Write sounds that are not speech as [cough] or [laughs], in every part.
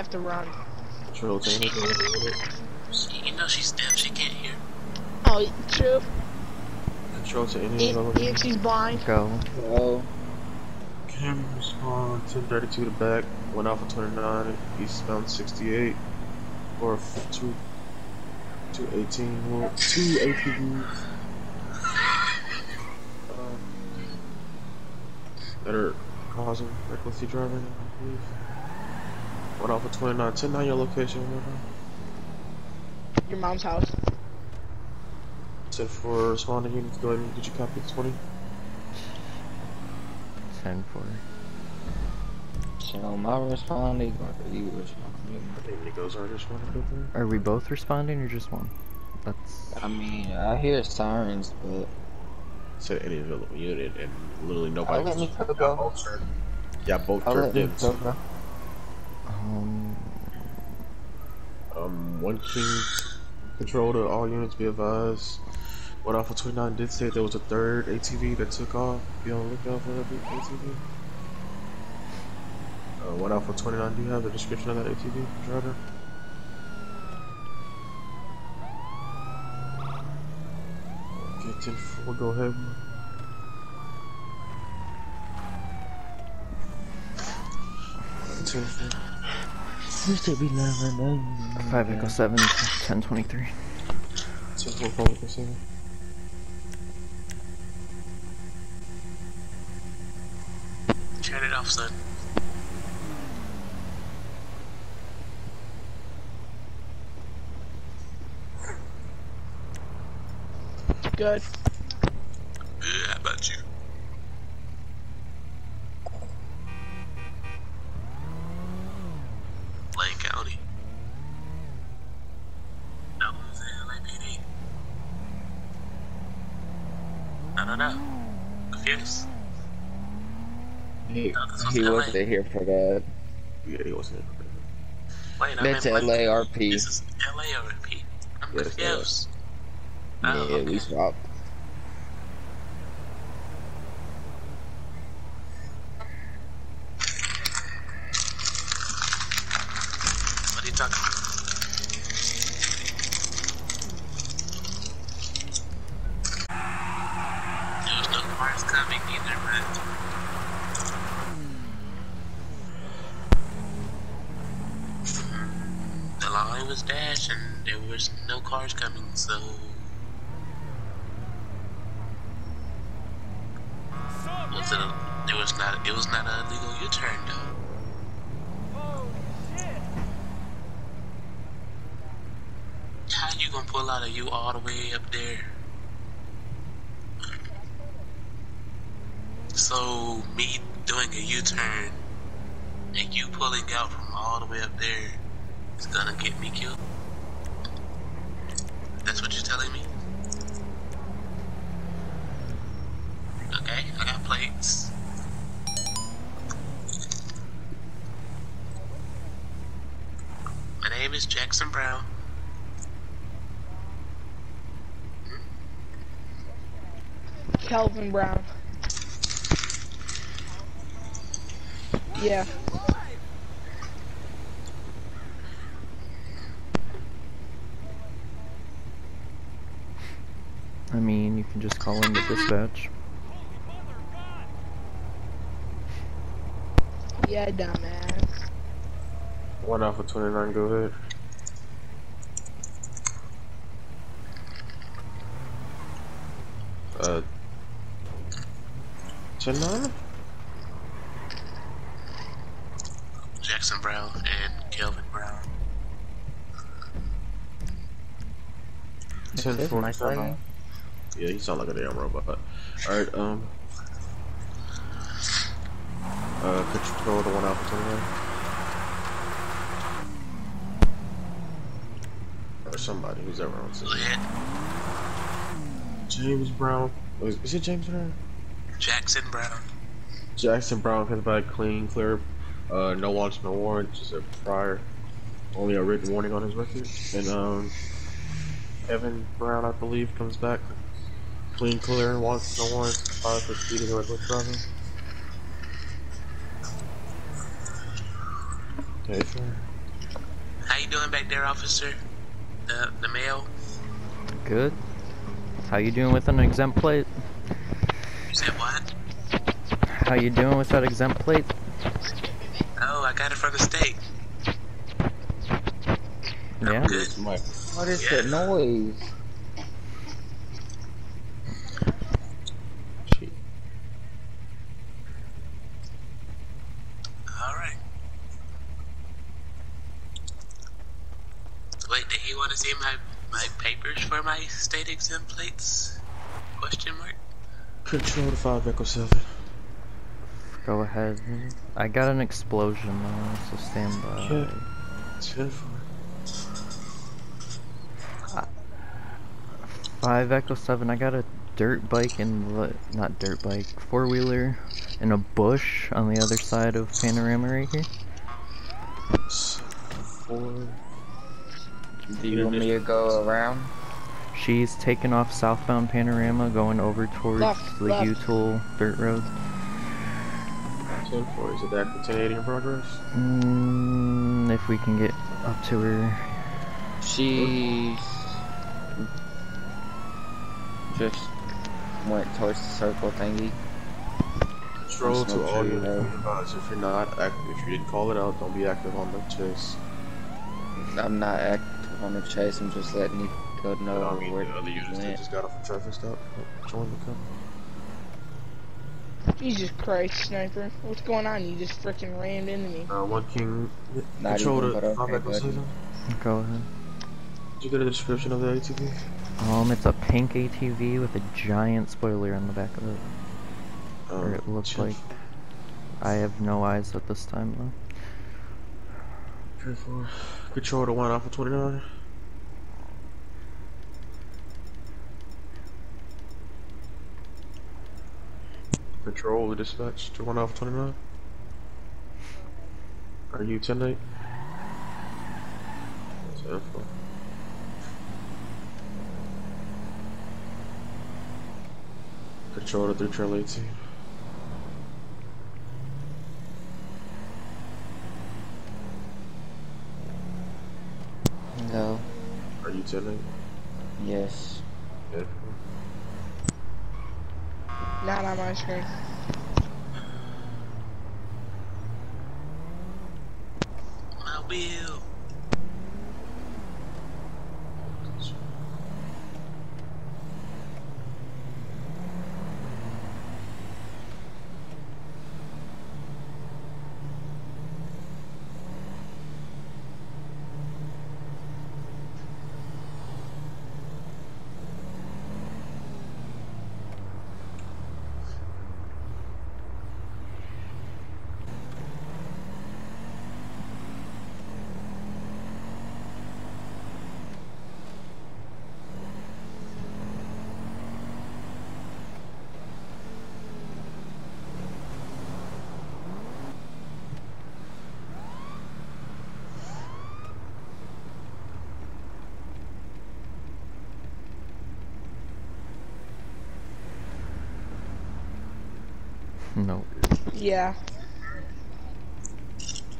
have to run. Control to anything with it. She, you know she's deaf. She can't hear. Oh, true. Control to anything with it. EXE's blind. Go. Well, Camera spawn 1032 to back, 1 alpha 29, eastbound 68, or f- 2, 218, well, 2 ATVs. [laughs] Um, that are causing recklessly driving, I believe. 1 alpha 29, 10 9 your location. Your mom's house. Said for responding units, go ahead and get your copy the 20? 10 4. so am I responding or are you responding? I think Niko's already responded to that. Are we both responding or just one? That's. I mean, I hear sirens, but Said any available unit, and literally nobody. I'll nobody. let Niko Y'all go. both turned- Yeah, both I'll let turned in. Niko go. Um. Um, one king control to all units be advised. One Alpha 29 did say there was a third ATV that took off. Be on the lookout for that ATV. Uh, one Alpha 29, do you have the description of that ATV driver? Okay, 10 4, go ahead. Ten four. 5 Echo 7, 10 23. 10 4, public seven. Turn it off, son. Good. Yeah, how about you? Lane County. No, it's LAPD. No, no, no. Confused? He, No, this was he LA. wasn't here for that. Yeah, he wasn't. Wait, I That's meant like- LARP. This is LARP. I'm Yes, confused. Yeah, Oh, okay. we swapped. What are you talking about? There was no cars coming either, but the line was dash and there was no cars coming, so was it a, there was not it was not a legal U-turn though. How you gonna pull out of you all the way up there? So me doing a U-turn and you pulling out from all the way up there is gonna get me killed? That's what you're telling me? Okay, I got plates. My name is Jackson Brown. Calvin Brown. Yeah. I mean, you can just call in the dispatch. Yeah, dumbass. One Alpha 29, go ahead. Uh, 10 9? Jackson Brown and Kelvin Brown. 10 This 4, Mike lagging? Yeah, he sound like a damn robot. Alright, um. Uh, control the one Alpha 29. Or somebody who's ever on Go scene. ahead. James Brown. Is, is it James Brown? Jackson Brown. Jackson Brown comes back clean, clear. Uh, no launch, no warrant, just a prior. Only a written warning on his record. And, um, Evan Brown, I believe, comes back clean, clear, wants no warrant, five for speeding or reckless driving. Okay, sure. How you doing back there, officer? The the male? Good. How you doing with an exempt plate? You said what? How you doing with that exempt plate? Oh, I got it from the state. Yeah. Good. It's my What is Yeah. that noise? shit. All right. Wait, did want to see my my papers for my state exempt plates? Question mark. Control to 5 Echo 7. Go ahead. I got an explosion though, so stand by. Yeah. 10 4. Five Echo Seven. I got a dirt bike and not dirt bike, four wheeler, in a bush on the other side of Panorama right here. 4. Do you want me to go around? She's taking off southbound Panorama, going over towards Left, the left. Utul dirt road. 10 4. Is it active 1080 in progress? Mm, if we can get up to her. She's just went towards the circle thingy. Control to all sure you units. know. be advised, If you're not active, if you didn't call it out, don't be active on the chase. I'm not active on the chase. I'm just letting you go know I mean, where the other units that went. just got off a traffic stop. Join the company. Jesus Christ, sniper. What's going on? You just freaking rammed into me. Uh, one king. Not Control even, to but okay, 5 Echo buddy. 7. Go ahead. Did you get a description of the ATV? Um, it's a pink ATV with a giant spoiler on the back of it. Or Um, it looks like. I have no eyes at this time though. 10 4. Control to 1 Alpha 29. Control the dispatch to 1 Alpha 29. Are you 10 8? 10 4. Control to 3 Trail 18. No. Are you 10 Yes. 8? 10 4. Not on my screen. I will. No. Yeah.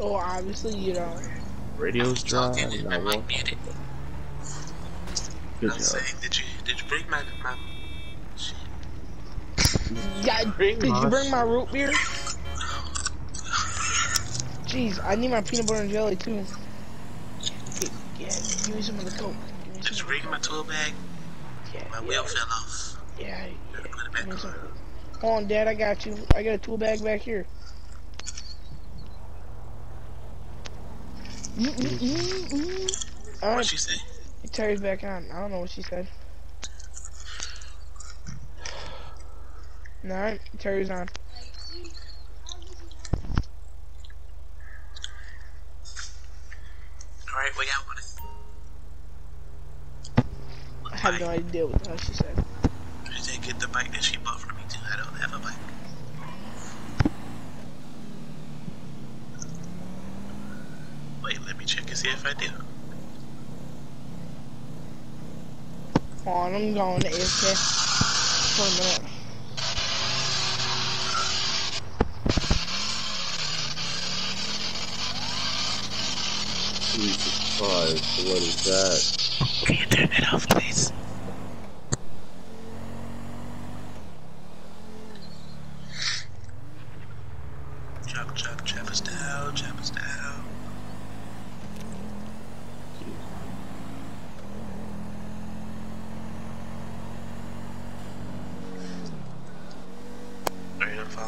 Oh, obviously you don't. Radio's dry. Talking and my not mic muted. Good I'm job. saying, did you did you bring my my? Yeah, Bring did you bring my root beer? Jeez, I need my peanut butter and jelly too. Hey, Yeah, give me some of the coke. Give me Did you some. bring my tool bag? Yeah, My yeah, wheel fell off. yeah, Gotta put it Give me back some. on. Hold on, Dad, I got you. I got a tool bag back here. Mm, mm, mm, mm. What'd she say? Terry's back on. I don't know what she said. All right, Terry's on. All right, we got one. I have no idea what the hell she said. She said get the bike that she bought for me too. I don't have a bike. Wait, let me check and see if I do. Hold on, I'm going to AFK for a minute. 365. So what is that? Can you turn it off, please?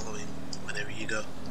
Following whenever you go.